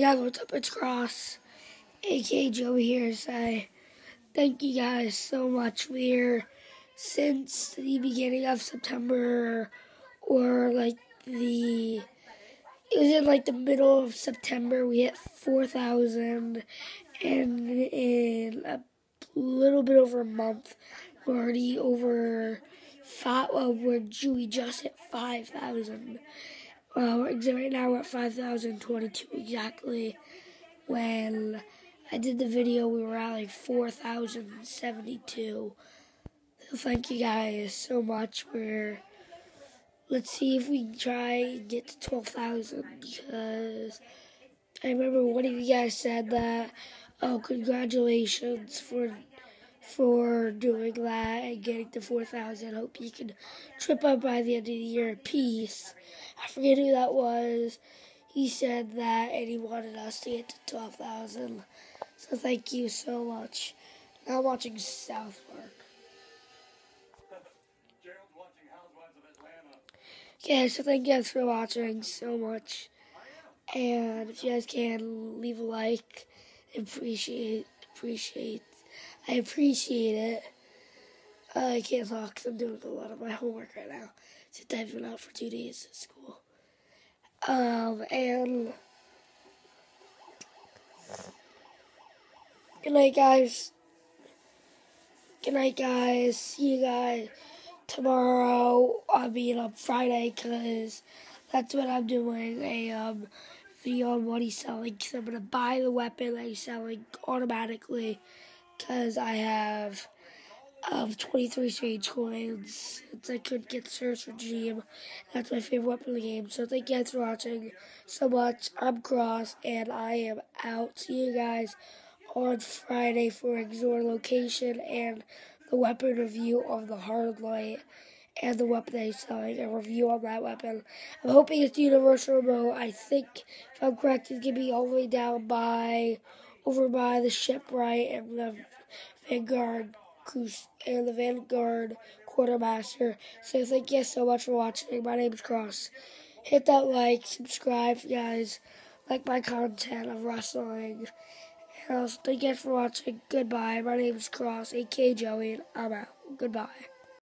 Hey guys, what's up? It's Cross, aka Joey here. Say thank you guys so much. We're since the beginning of September, or like the it was in like the middle of September. We hit four thousand, and in a little bit over a month, we're already over five. Well, we're we just hit five thousand. Well, right now we're at 5,022 exactly. When I did the video, we were at like 4,072. So thank you guys so much. We're let's see if we can try and get to 12,000 because I remember one of you guys said that. Oh, congratulations for for doing that and getting to 4,000. Hope you can trip up by the end of the year. Peace. I forget who that was. He said that and he wanted us to get to 12,000. So thank you so much. Now I'm watching South Park. Yeah, so thank you guys for watching so much. And if you guys can leave a like, appreciate appreciate I appreciate it. Uh, I can't talk because I'm doing a lot of my homework right now. Since I've been out for two days at school. Um, and good night, guys. Good night, guys. See you guys tomorrow. I mean, on Friday, because that's what I'm doing. A um, video on what he's selling. Because I'm going to buy the weapon that he's selling automatically because I have of 23 strange coins since I couldn't get SUROS Regime. That's my favorite weapon in the game. So thank you guys for watching so much. I'm Cross and I am out. See you guys on Friday for Xur location and the weapon review of the hard light and the weapon that he's selling. A review on that weapon. I'm hoping it's universal remote. I think if I'm correct, it's gonna be all the way down by over by the shipwright and the Vanguard and the Vanguard quartermaster. So thank you so much for watching. My name is Cross. Hit that like, subscribe, guys. Like my content of wrestling. And also thank you for watching. Goodbye. My name is Cross, aka Joey, and I'm out. Goodbye.